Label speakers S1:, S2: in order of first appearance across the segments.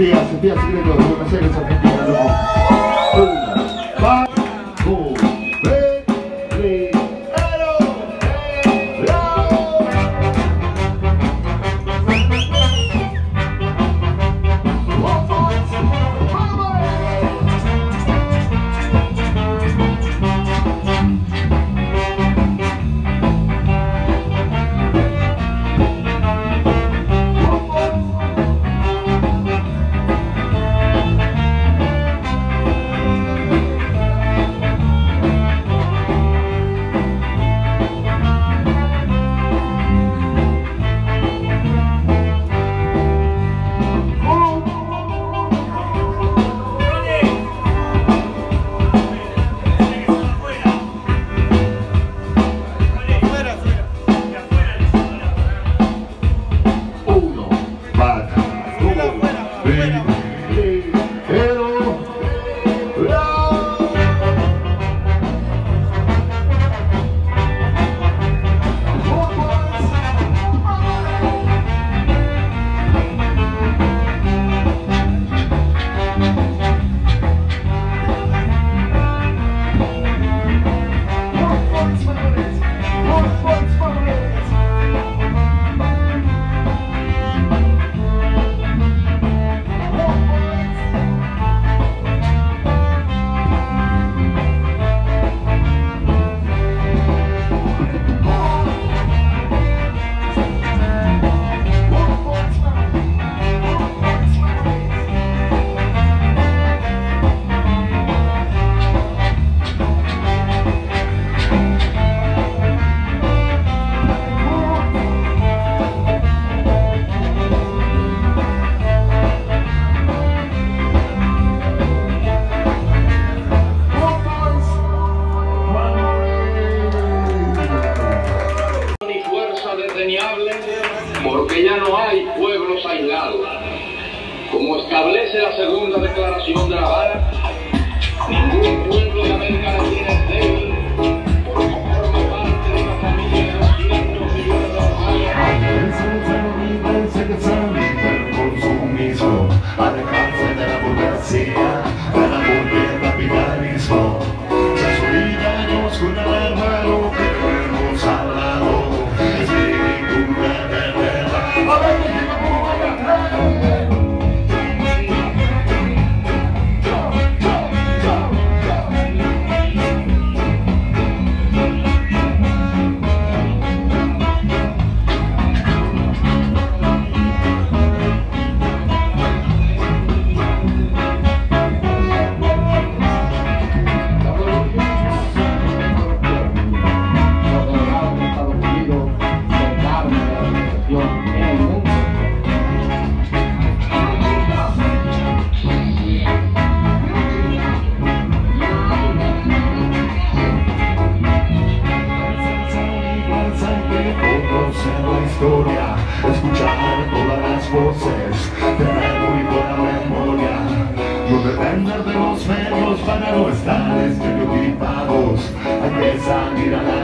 S1: pigas, pigas, secretos, no
S2: escuchar todas las voces tener muy buena memoria. No depender de los medios para no estar estereotipados. Hay que salir a la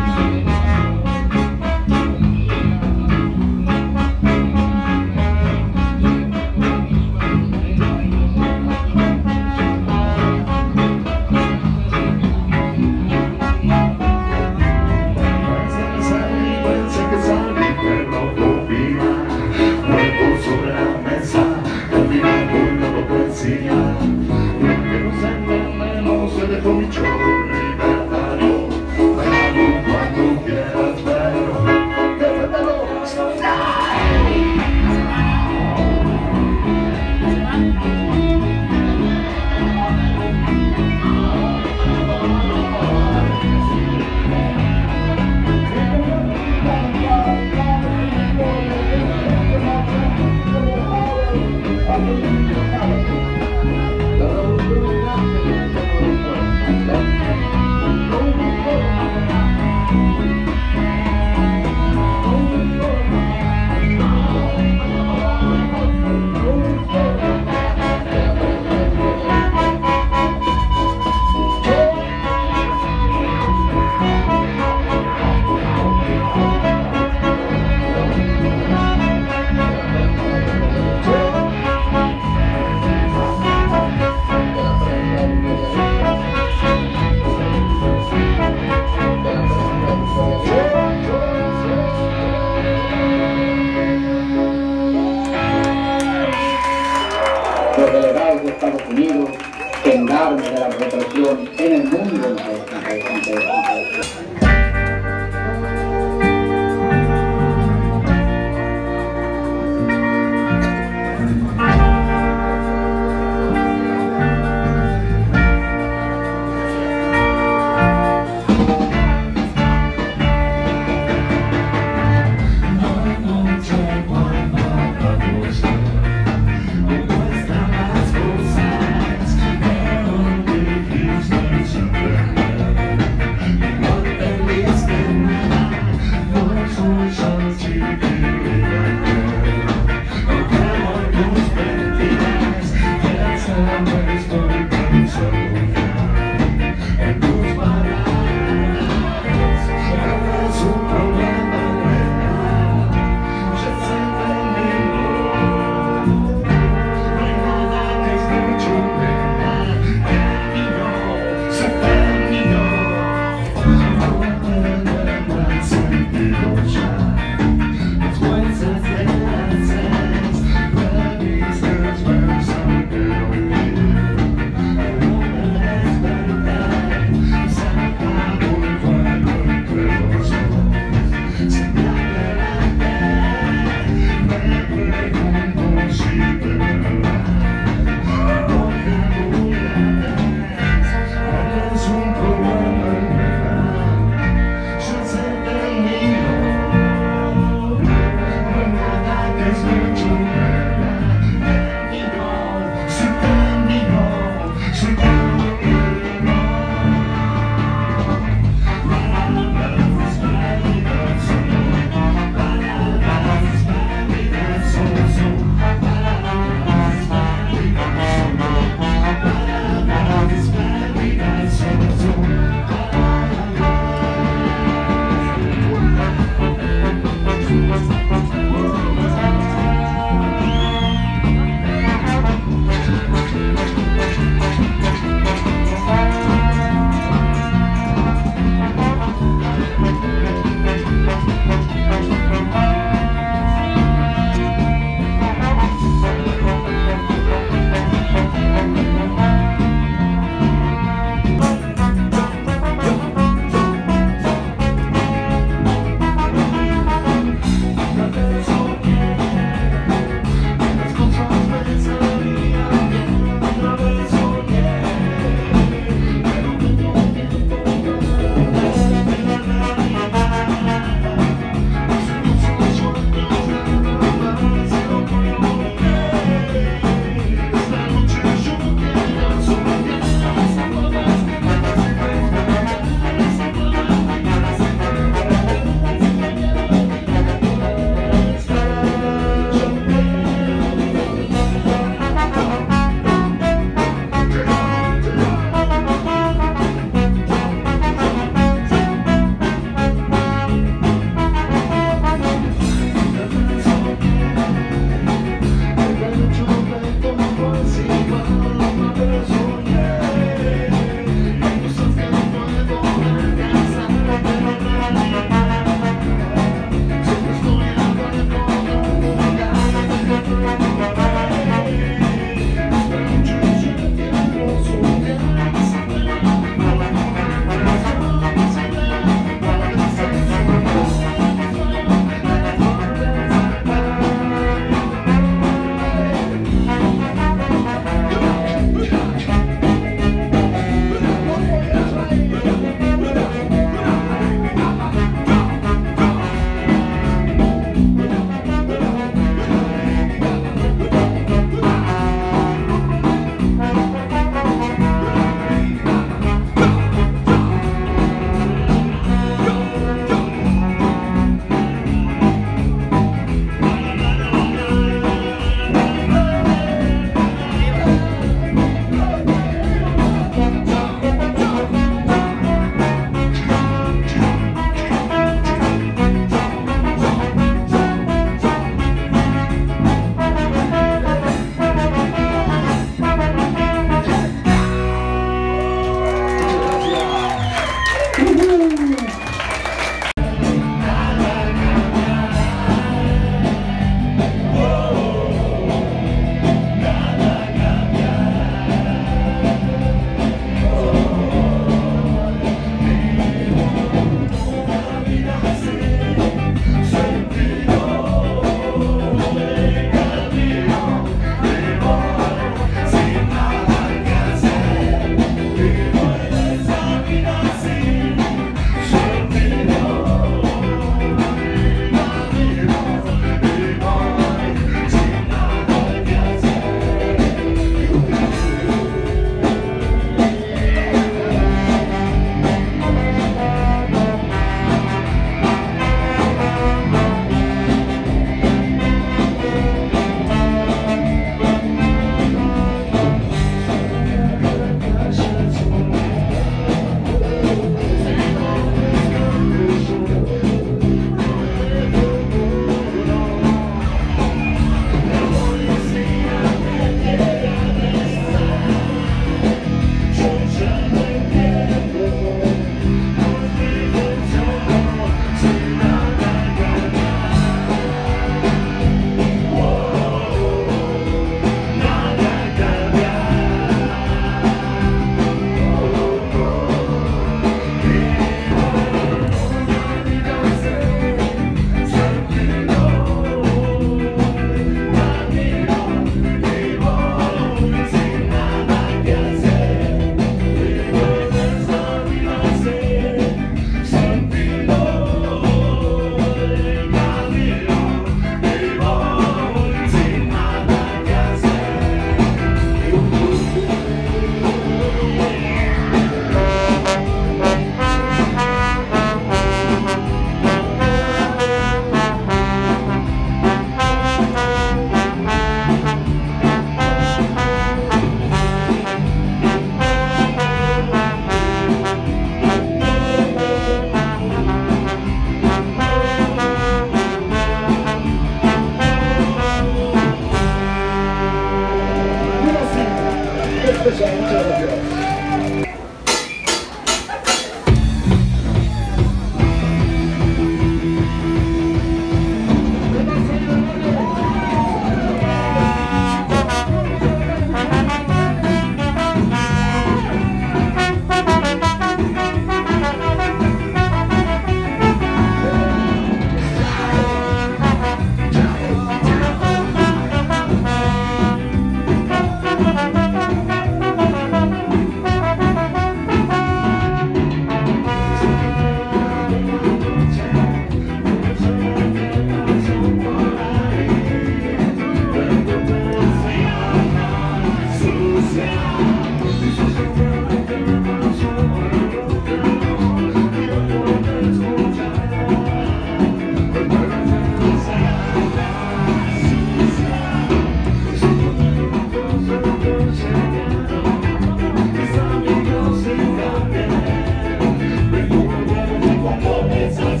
S2: it's, it's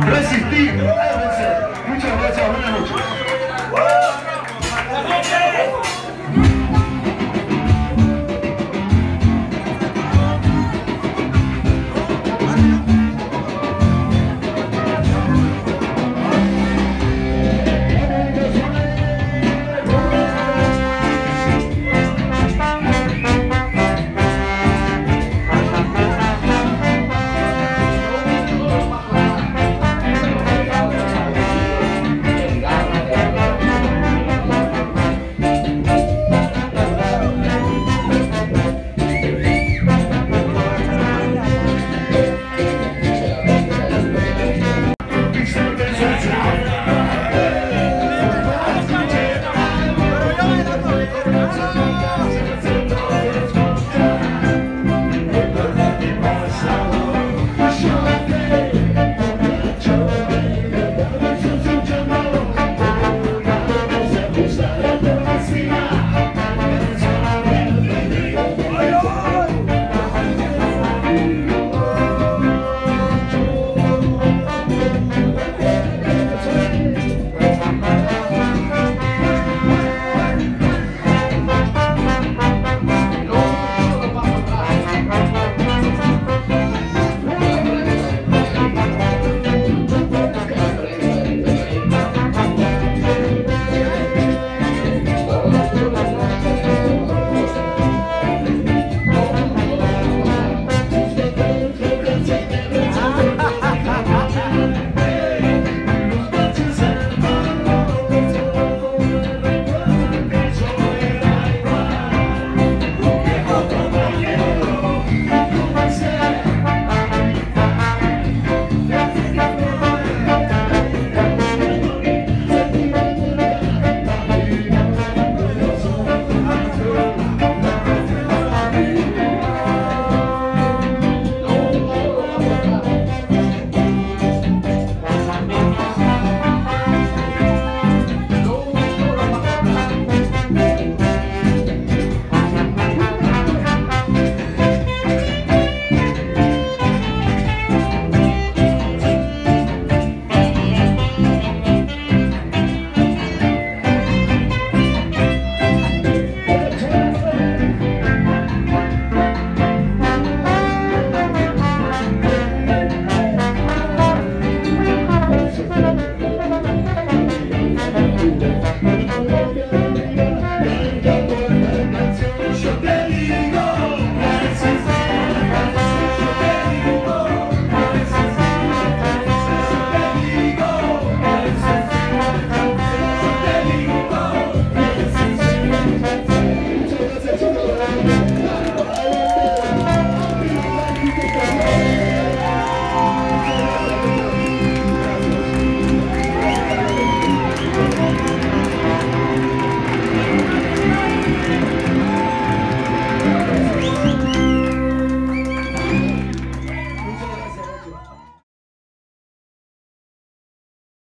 S2: resistir. Muchas gracias, buenas noches.